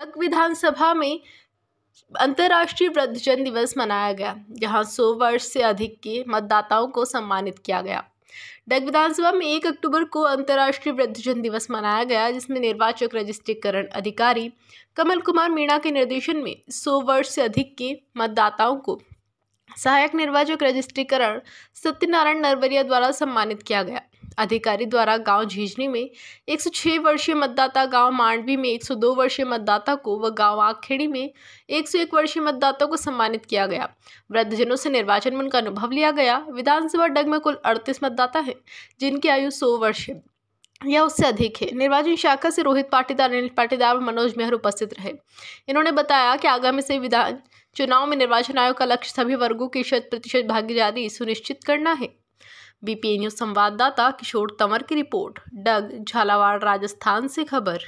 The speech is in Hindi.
डग विधानसभा में अंतर्राष्ट्रीय वृद्धजन दिवस मनाया गया, जहाँ 100 वर्ष से अधिक के मतदाताओं को सम्मानित किया गया। डग विधानसभा में एक अक्टूबर को अंतर्राष्ट्रीय वृद्धजन दिवस मनाया गया, जिसमें निर्वाचक रजिस्ट्रीकरण अधिकारी कमल कुमार मीणा के निर्देशन में 100 वर्ष से अधिक के मतदाताओं को सहायक निर्वाचक रजिस्ट्रीकरण सत्यनारायण नरवरिया द्वारा सम्मानित किया गया। अधिकारी द्वारा गाँव झीझनी में 106 वर्षीय मतदाता गाँव मांडवी में 102 वर्षीय मतदाता को व गाँव आखेड़ी में 101 वर्षीय मतदाता को सम्मानित किया गया। वृद्धजनों से निर्वाचन में उनका अनुभव लिया गया। विधानसभा डग में कुल अड़तीस मतदाता हैं, जिनकी आयु सौ वर्ष या उससे अधिक है। निर्वाचन शाखा से रोहित पाटीदार, अनिल पाटीदार और मनोज मेहर उपस्थित रहे। इन्होंने बताया कि आगामी से विधान चुनाव में निर्वाचन आयोग का लक्ष्य सभी वर्गों की शत प्रतिशत भागीदारी सुनिश्चित करना है। बीपीए न्यूज़ संवाददाता किशोर तंवर की रिपोर्ट डग झालावाड़ राजस्थान से खबर।